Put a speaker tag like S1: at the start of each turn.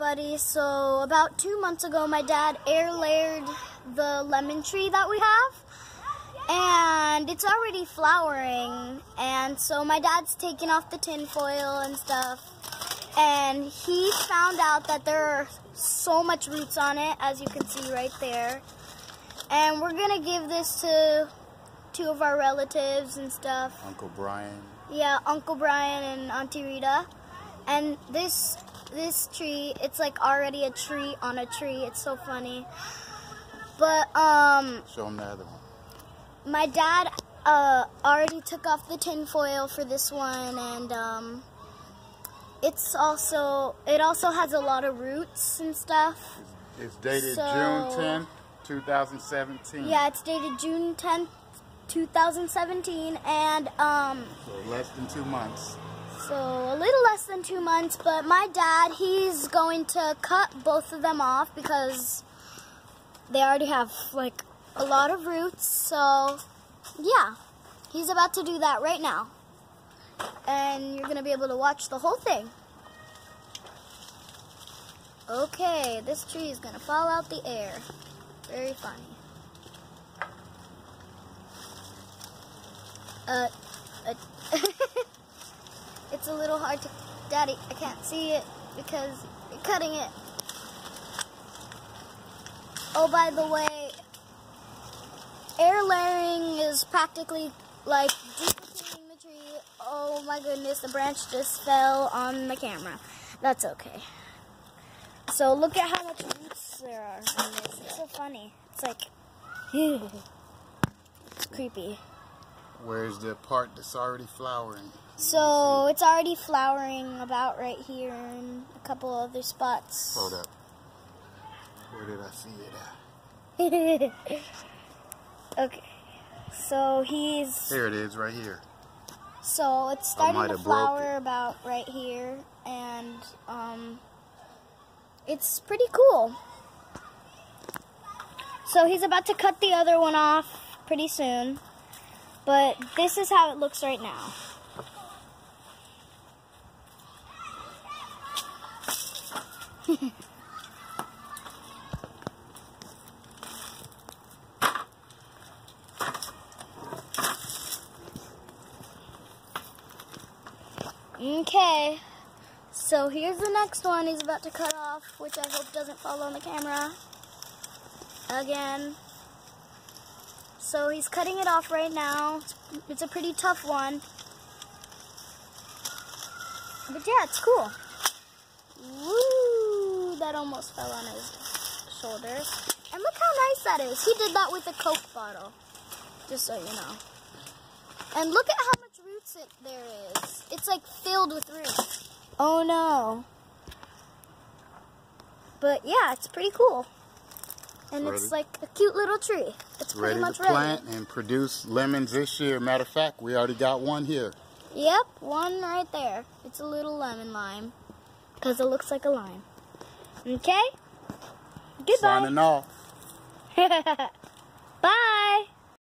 S1: everybody. So about two months ago, my dad air layered the lemon tree that we have, and it's already flowering. And so my dad's taking off the tin foil and stuff, and he found out that there are so much roots on it, as you can see right there. And we're gonna give this to two of our relatives and stuff.
S2: Uncle Brian.
S1: Yeah, Uncle Brian and Auntie Rita. And this this tree, it's like already a tree on a tree. It's so funny. But um
S2: Show him the other one.
S1: my dad uh already took off the tin foil for this one and um it's also it also has a lot of roots and stuff.
S2: It's dated
S1: So-
S2: June 10, 2017.
S1: Yeah, it's dated June 10th, 2017 and um
S2: So less than two months.
S1: So a little less than two months, but my dad, he's going to cut both of them off because they already have like a lot of roots. So yeah, he's about to do that right now. And you're going to be able to watch the whole thing. Okay, this tree is going to fall out the air. Very funny. Uh, uh It's a little hard to... Daddy, I can't see it because you're cutting it. Oh, by the way, air layering is practically like duplicating the tree. Oh my goodness, the branch just fell on the camera. That's okay. So look at how much roots there are. It's so funny. It's like... it's creepy.
S2: Where's the part that's already flowering?
S1: So it's already flowering about right here and a couple other spots.
S2: Hold up. Where did I see it at?
S1: okay. So he's
S2: Here it is, right here.
S1: so it's starting to flower about right here and um it's pretty cool. So he's about to cut the other one off pretty soon. But this is how it looks right now. Okay, so here's the next one he's about to cut off, which I hope doesn't fall on the camera. Again. So he's cutting it off right now. It's, a pretty tough one. But yeah, it's cool. Woo! That almost fell on his shoulders. And look how nice that is. He did that with a Coke bottle. Just so you know. And look at how much roots it there is. It's like filled with roots. Oh no. But yeah, it's pretty cool. And it's like a cute little tree. It's pretty
S2: Ready
S1: much
S2: to
S1: ready.
S2: plant and produce lemons this year. Matter of fact, we already got one here.
S1: Yep, one right there. It's a little lemon lime. Because it looks like a lime. Okay? Goodbye.
S2: Signing off.